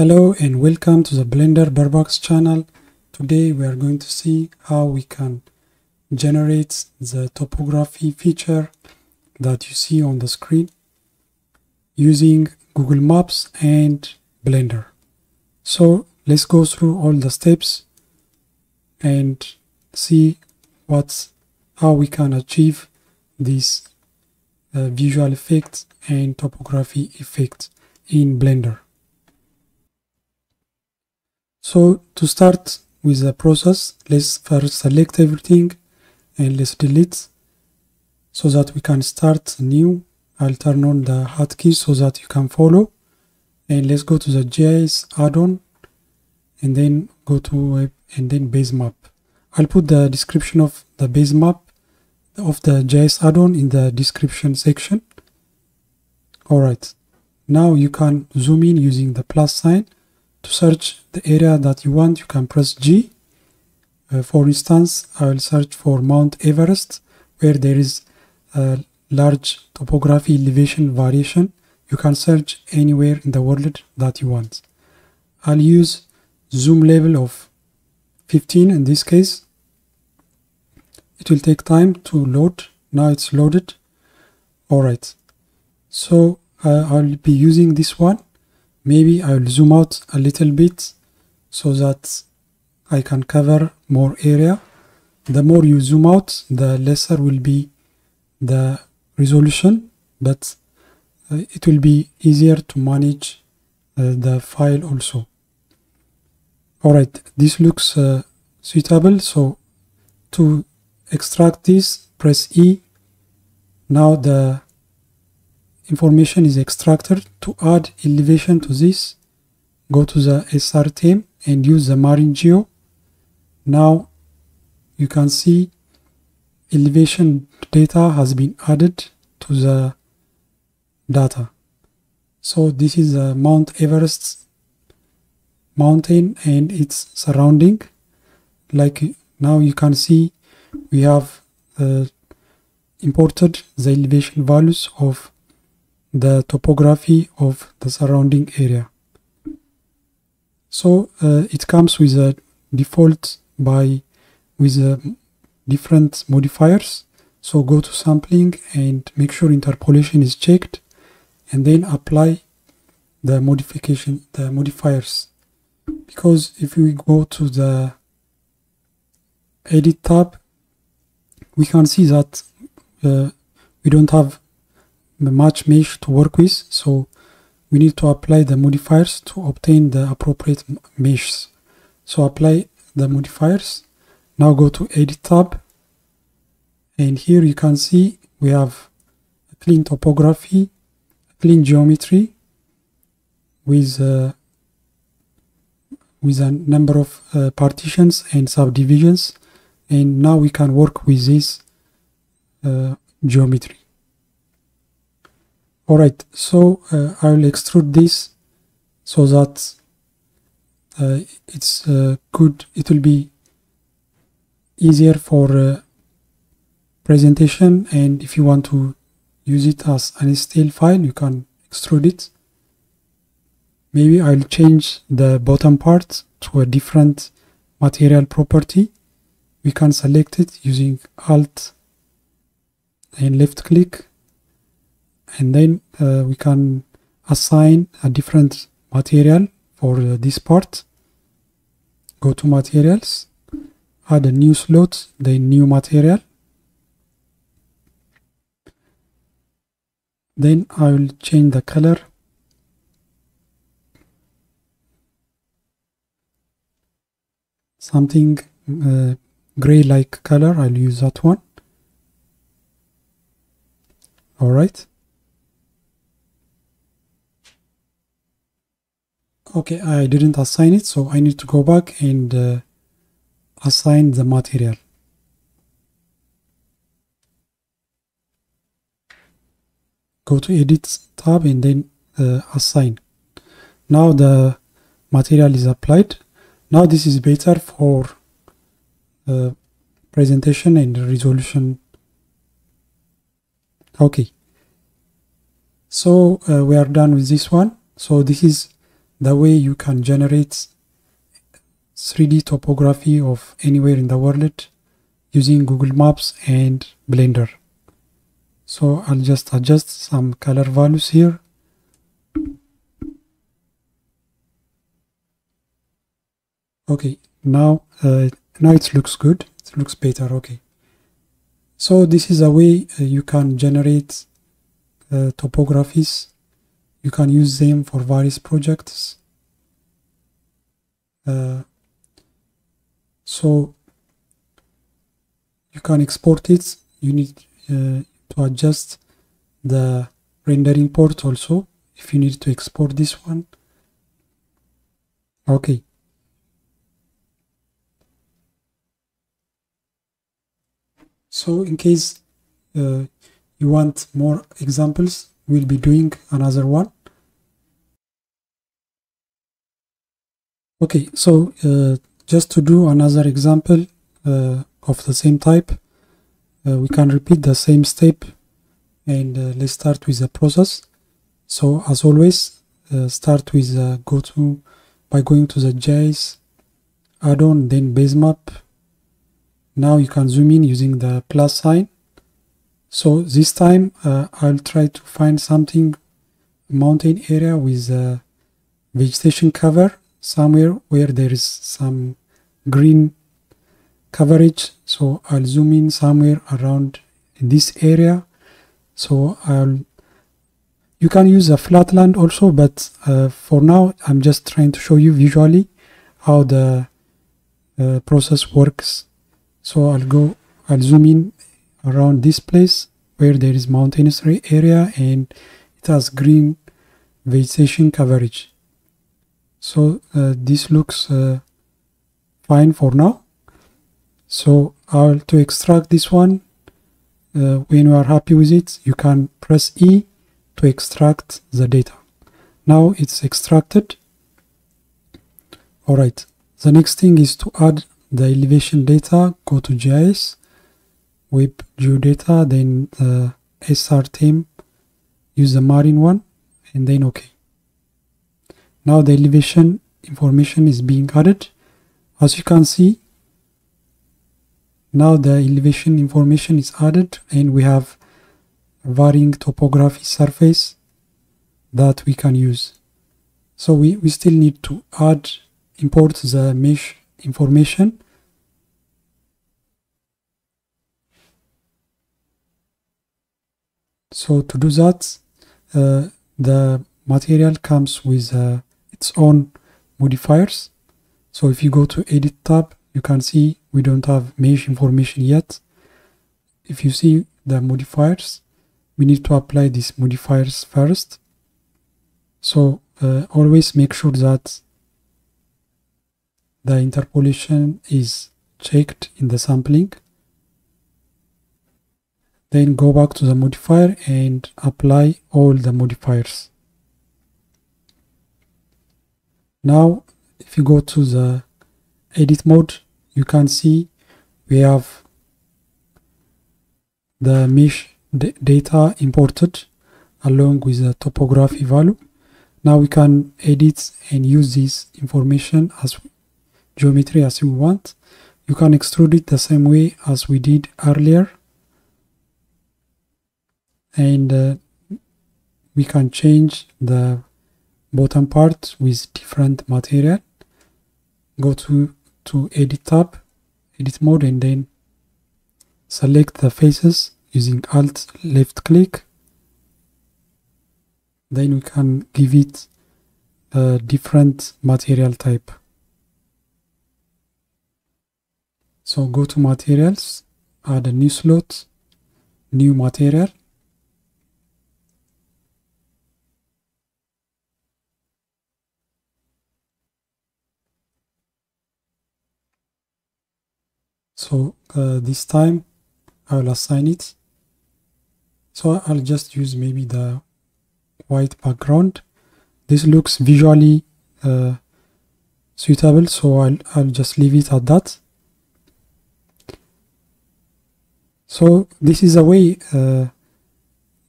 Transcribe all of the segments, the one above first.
Hello and welcome to the Blender Burbax channel. Today we are going to see how we can generate the topography feature that you see on the screen using Google Maps and Blender. So let's go through all the steps and see what's how we can achieve this uh, visual effects and topography effect in Blender. So to start with the process, let's first select everything and let's delete so that we can start new. I'll turn on the hotkeys so that you can follow. And let's go to the GIS add-on and then go to web and then base map. I'll put the description of the base map of the GIS add-on in the description section. Alright, now you can zoom in using the plus sign. To search the area that you want, you can press G. Uh, for instance, I will search for Mount Everest, where there is a large topography elevation variation. You can search anywhere in the world that you want. I'll use zoom level of 15 in this case it will take time to load now it's loaded alright so uh, I'll be using this one maybe I'll zoom out a little bit so that I can cover more area. The more you zoom out the lesser will be the resolution but uh, it will be easier to manage uh, the file also. Alright this looks uh, suitable so to extract this press E. Now the information is extracted to add elevation to this. Go to the SR SRTM and use the marine geo. Now you can see elevation data has been added to the data. So this is the Mount Everest mountain and its surrounding. Like now you can see we have uh, imported the elevation values of the topography of the surrounding area. So uh, it comes with a default by with a different modifiers. So go to sampling and make sure interpolation is checked and then apply the modification the modifiers because if we go to the edit tab we can see that uh, we don't have much mesh to work with so we need to apply the modifiers to obtain the appropriate meshes so apply the modifiers. Now go to edit tab. And here you can see we have a clean topography a clean geometry with uh, with a number of uh, partitions and subdivisions. And now we can work with this uh, geometry alright so uh, I will extrude this so that uh, it's uh, good. It will be easier for uh, presentation and if you want to use it as an still file you can extrude it. Maybe I'll change the bottom part to a different material property. We can select it using alt and left click and then uh, we can assign a different material for uh, this part. Go to materials add a new slot the new material. Then I will change the color. Something uh, gray like color I'll use that one. Alright okay I didn't assign it so I need to go back and uh, assign the material. Go to edit tab and then uh, assign. Now the material is applied. Now this is better for uh, presentation and resolution. Okay. So uh, we are done with this one. So this is the way you can generate 3D topography of anywhere in the world using Google Maps and Blender. So I'll just adjust some color values here. Okay, now uh, now it looks good. It looks better. Okay. So this is a way uh, you can generate uh, topographies. You can use them for various projects. Uh, so you can export it. You need uh, to adjust the rendering port also if you need to export this one. Okay. So in case uh, you want more examples, we'll be doing another one. Okay, so uh, just to do another example uh, of the same type, uh, we can repeat the same step and uh, let's start with the process. So as always, uh, start with go to by going to the GIS add-on, then base map, now you can zoom in using the plus sign so this time uh, I'll try to find something mountain area with a vegetation cover somewhere where there is some green coverage. So I'll zoom in somewhere around this area. So I'll you can use a flat land also but uh, for now I'm just trying to show you visually how the uh, process works. So I'll go I'll zoom in around this place where there is mountainous area and it has green vegetation coverage. So uh, this looks uh, fine for now. So I'll to extract this one uh, when you are happy with it you can press E to extract the data. Now it's extracted. Alright the next thing is to add the elevation data, go to GIS, web geodata, then the SRTM, use the marine one, and then OK. Now the elevation information is being added. As you can see, now the elevation information is added and we have varying topography surface that we can use. So we, we still need to add, import the mesh information so to do that uh, the material comes with uh, its own modifiers. So if you go to edit tab you can see we don't have mesh information yet. If you see the modifiers we need to apply these modifiers first. So uh, always make sure that the interpolation is checked in the sampling then go back to the modifier and apply all the modifiers now if you go to the edit mode you can see we have the mesh data imported along with the topography value now we can edit and use this information as geometry as you want. You can extrude it the same way as we did earlier. And uh, we can change the bottom part with different material. Go to, to edit tab, edit mode and then select the faces using alt left click. Then we can give it a different material type. So go to materials, add a new slot, new material. So uh, this time I'll assign it. So I'll just use maybe the white background. This looks visually uh, suitable, so I'll, I'll just leave it at that. So this is a way uh,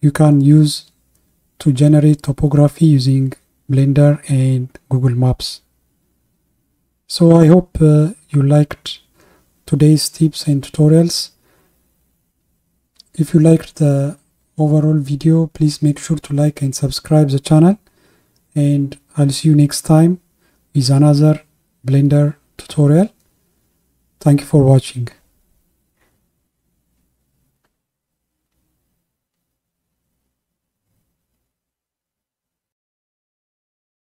you can use to generate topography using Blender and Google Maps. So I hope uh, you liked today's tips and tutorials. If you liked the overall video, please make sure to like and subscribe the channel. And I'll see you next time with another Blender tutorial. Thank you for watching.